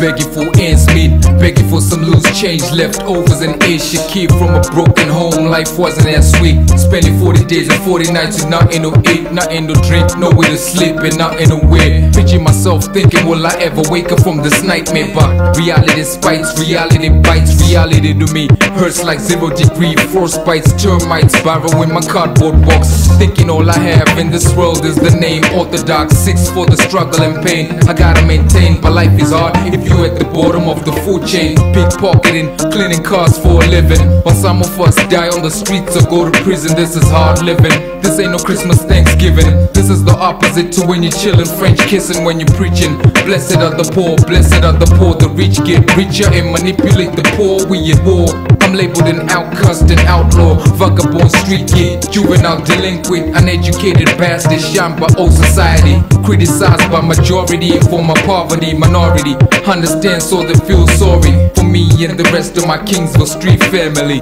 begging for ends meet, begging for some loose change, leftovers and ish. A kid from a broken home, life wasn't that sweet. Spending 40 days and 40 nights with nothing to eat, nothing to drink, nowhere to sleep, and nothing to wear. Picture myself thinking, will I ever wake up from this nightmare? But reality spites, reality bites, reality to me hurts like zero degree frostbites, termites, borrow in my cardboard box. Thinking all I have in this world is the name Orthodox. Six for the struggle and pain. I gotta maintain, but life is hard if you at the bottom of the food chain. Pickpocketing, cleaning cars for a living. While some of us die on the streets or go to prison, this is hard living. This ain't no Christmas, Thanksgiving. This is the opposite to when you're chilling, French kissing when you're preaching. Blessed are the poor, blessed are the poor. The rich get richer and manipulate the poor. We at war. I'm labeled an outcast, an outlaw, vagabond street kid, juvenile delinquent, uneducated bastard, shunned by old society, criticized by majority for my poverty, minority. Understand so they feel sorry for me and the rest of my Kingsville street family.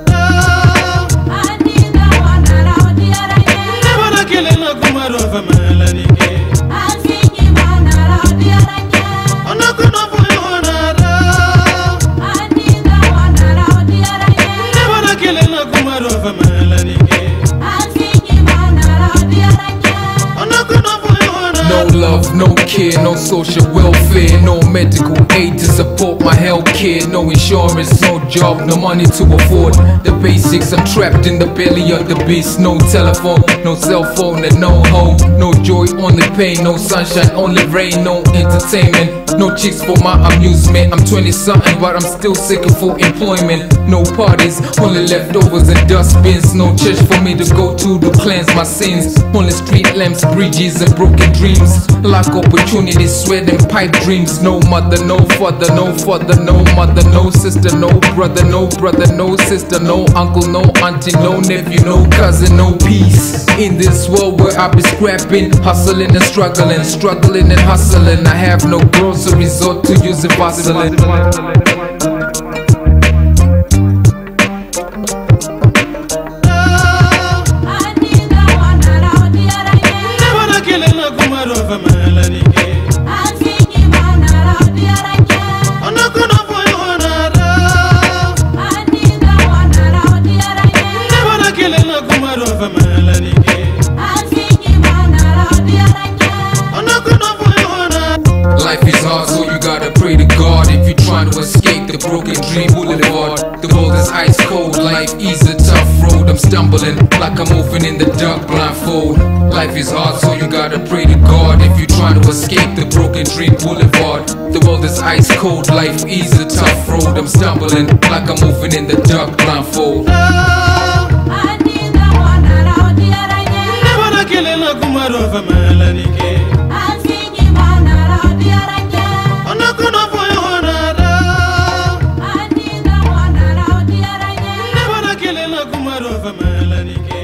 Care, no social welfare, no medical aid to support my health care, no insurance, no job, no money to afford the basics. I'm trapped in the belly of the beast. No telephone, no cell phone, and no home. No joy, only pain, no sunshine, only rain, no entertainment. No chicks for my amusement. I'm 20 something, but I'm still seeking for employment. No parties, only leftovers and dustbins. No church for me to go to to cleanse my sins. Only street lamps, bridges, and broken dreams. Lack opportunities, sweat and pipe dreams. No mother, no father, no father, no mother, no sister, no brother, no brother, no sister, no uncle, no auntie, no nephew, no cousin, no peace. In this world where I be scrapping, hustling and struggling, struggling and hustling. I have no groceries, resort to using Vaseline. Broken dream boulevard. The world is ice cold, life is a tough road. I'm stumbling like I'm moving in the dark blindfold. Life is hard, so you gotta pray to God if you're trying to escape the broken dream boulevard. The world is ice cold, life is a tough road. I'm stumbling like I'm moving in the dark blindfold. Never Never killing a